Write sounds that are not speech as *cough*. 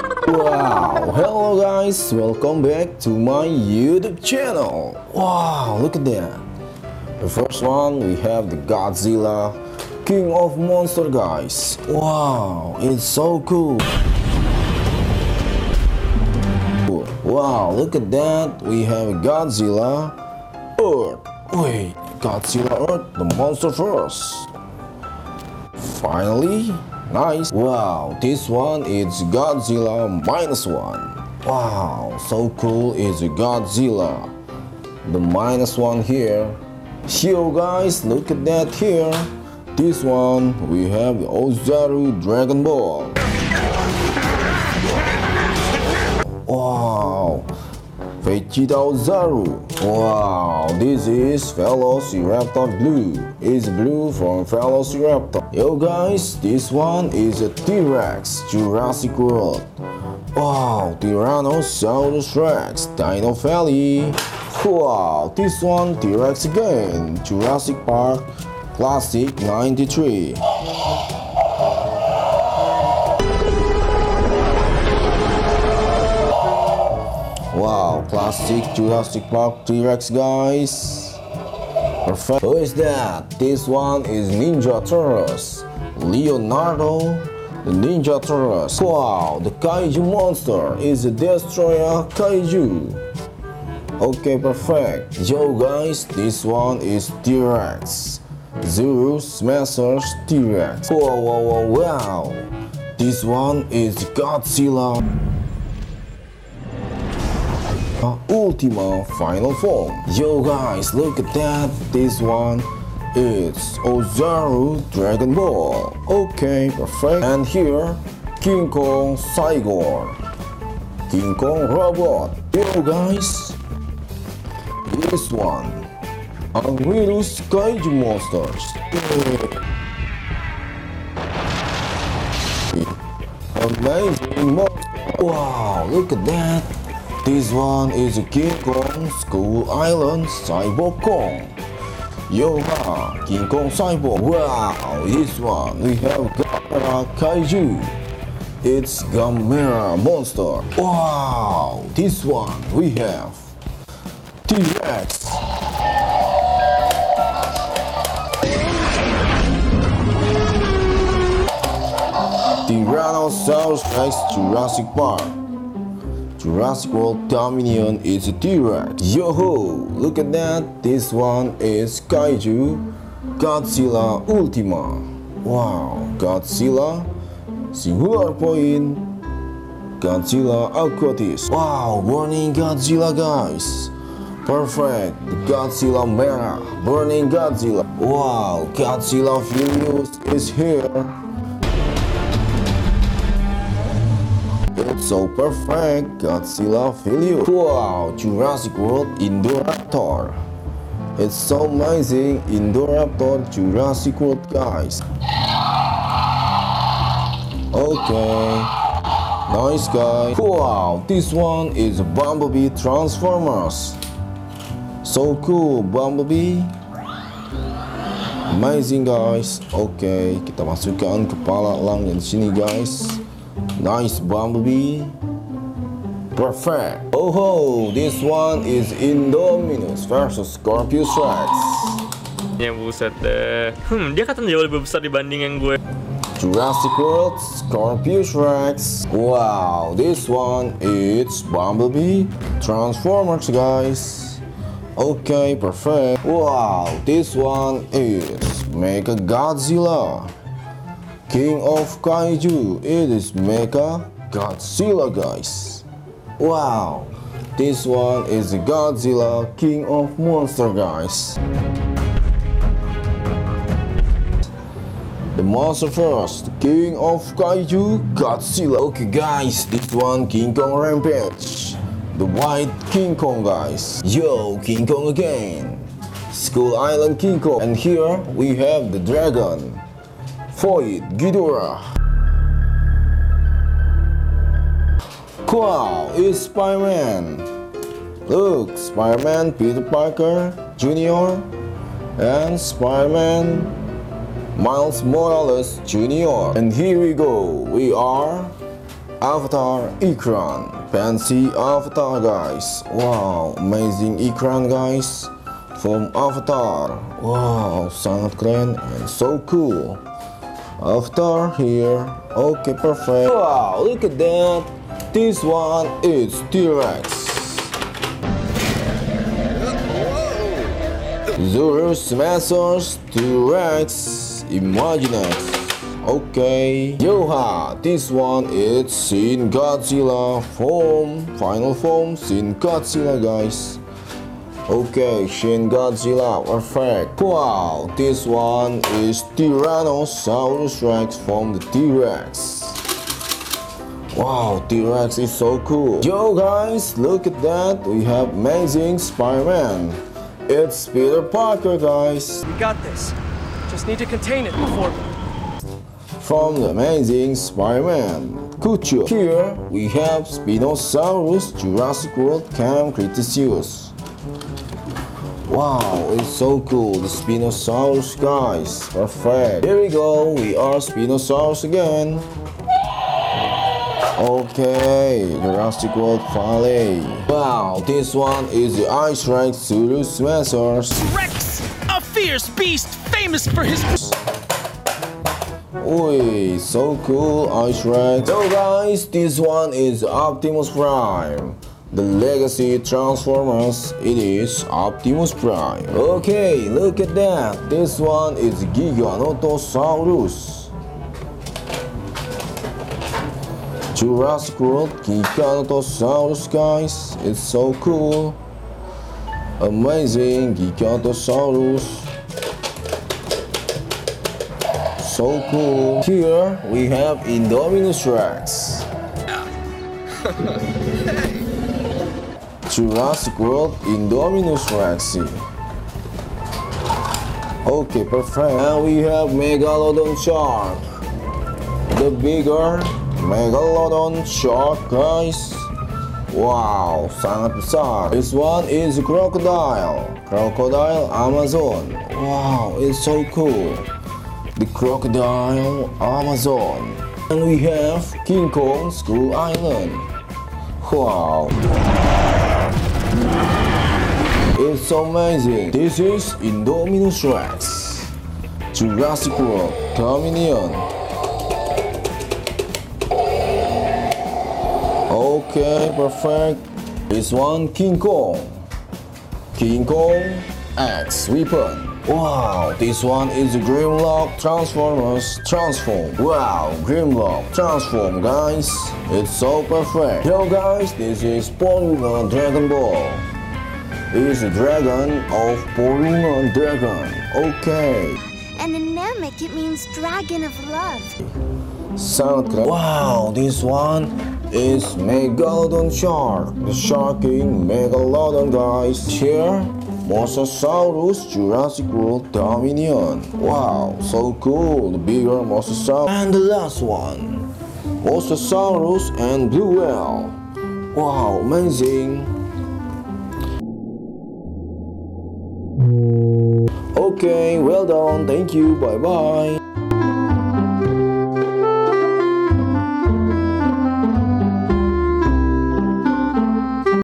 Wow, hello guys, welcome back to my YouTube channel. Wow, look at that. The first one we have the Godzilla King of Monster guys. Wow, it's so cool. Wow, look at that. We have Godzilla Earth. Wait, Godzilla Earth, the monster first. Finally, nice. Wow, this one is Godzilla minus one. Wow, so cool is Godzilla. The minus one here. Here guys, look at that here. This one, we have Ozaru Dragon Ball. Wow, Vegeta Ozaru. Wow, this is Velociraptor Blue. It's blue from Velociraptor. Yo guys, this one is a T-Rex Jurassic World. Wow, Tyrannosaurus Rex Dino Valley. Wow, this one T-Rex again. Jurassic Park Classic 93. Wow, classic Jurassic Park T-Rex guys. Perfect. Who is that? This one is Ninja Turtles. Leonardo, the Ninja Turtles. Wow, the Kaiju monster is a Destroyer Kaiju. Okay, perfect. Yo guys, this one is T-Rex. Zuru Smashers T-Rex. Wow, wow, wow, wow. This one is Godzilla. Ultima Final Form. Yo guys, look at that. This one It's Ozaru Dragon Ball. Okay, perfect. And here, King Kong Cygor. King Kong Robot. Yo guys, this one. Anguirus Kaiju Monsters. Amazing monster. Wow, look at that. This one is King Kong Skull Island Cyborg Kong. Yoga King Kong Cyborg. Wow, this one we have Gamera Kaiju. It's Gamera Monster. Wow, this one we have T-Rex. Tyrannosaurus Rex Jurassic Park. Jurassic World Dominion is a T-Rex. Yo ho! Look at that. This one is Kaiju Godzilla Ultima. Wow, Godzilla Singular Point Godzilla Aquatilis. Wow, Burning Godzilla guys. Perfect. Godzilla Mera. Burning Godzilla. Wow, Godzilla Filius is here. It's so perfect, Godzilla Filius. Wow, Jurassic World Indoraptor. It's so amazing, Indoraptor Jurassic World guys. Okay, nice guy. Wow, this one is Bumblebee Transformers. So cool, Bumblebee. Amazing guys. Oke, kita masukkan kepala elang di sini guys. Nice Bumblebee. Perfect. Oh ho, this one is Indominus versus Scorpius Rex. Ya buset deh. Hmm, dia kan jauh lebih besar dibanding yang gue. Jurassic World Scorpius Rex. Wow, this one is Bumblebee Transformers guys. Okay, perfect. Wow, this one is Mega Godzilla. King of Kaiju. It is Mega Godzilla, guys. Wow, this one is Godzilla, King of Monster, guys. The monster first, King of Kaiju, Godzilla. Okay, guys, this one King Kong Rampage. The white King Kong, guys. Yo, King Kong again. Skull Island King Kong. And here we have the dragon. Void Ghidorah. Wow, it's Spider-Man. Look, Spider-Man Peter Parker Jr. and Spider-Man Miles Morales Jr. And here we go. We are Avatar Ikran. Fancy Avatar, guys. Wow, amazing Ikran, guys. From Avatar. Wow, sangat keren and so cool. Avatar here. Okay, perfect. Wow, look at that. This one is T-Rex. Zurus Smashers T-Rex Imaginext. Okay, Yoha, this one is Shin Godzilla form, final form Shin Godzilla guys. Okay, Shin Godzilla, perfect. Wow, this one is Tyrannosaurus Rex from the T-Rex. Wow, T-Rex is so cool. Yo guys, look at that. We have amazing Spider-Man. It's Peter Parker guys. We got this. Just need to contain it before. From the amazing Spider-Man. Kucho. Here we have Spinosaurus Jurassic World Camp Cretaceous. Wow, it's so cool. The Spinosaurus guys. Perfect. Here we go. We are Spinosaurus again. Okay, Jurassic World finale. Wow, this one is the Ice Rex Zurus Smashers. Rex, a fierce beast famous for his. Ui, so cool, Ice Rex. So guys, this one is Optimus Prime. The Legacy Transformers, it is Optimus Prime. Okay, look at that. This one is Giganotosaurus. Jurassic World Giganotosaurus, guys. It's so cool. Amazing Giganotosaurus. So cool. Here we have Indominus Rex. *laughs* Jurassic World Indominus Rex. Okay, perfect. And we have Megalodon Shark. The bigger Megalodon Shark, guys. Wow, sangat besar. This one is crocodile. Crocodile Amazon. Wow, it's so cool. The crocodile Amazon. And we have King Kong Skull Island. Wow. It's amazing. This is Indominus Rex. Jurassic World Dominion. Okay, perfect. This one King Kong. King Kong X weapon. Wow, this one is Grimlock Transformers Transform. Wow, Grimlock Transform, guys. It's so perfect. Yo, guys, this is Porunga Dragon Ball. It is a dragon of Porunga Dragon. Okay. And in Namek, it means dragon of love. Sound cra- Wow, this one is Megalodon Shark. The Shark King Megalodon, guys. Here, Mosasaurus Jurassic World Dominion. Wow, so cool. The bigger Mosasaurus. And the last one, Mosasaurus and Blue Whale. Wow, amazing. Okay, well done. Thank you. Bye bye.